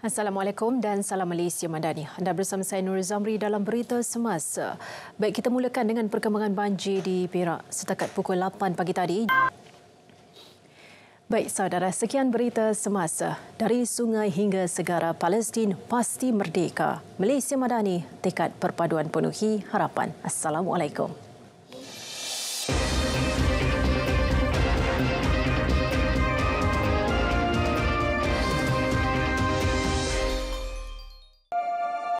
Assalamualaikum dan salam Malaysia Madani. Anda bersama saya Nur Zamri dalam berita semasa. Baik kita mulakan dengan perkembangan banjir di Perak setakat pukul 8 pagi tadi. Baik saudara, sekian berita semasa. Dari sungai hingga segara Palestin pasti merdeka. Malaysia Madani, tekad perpaduan penuhi harapan. Assalamualaikum.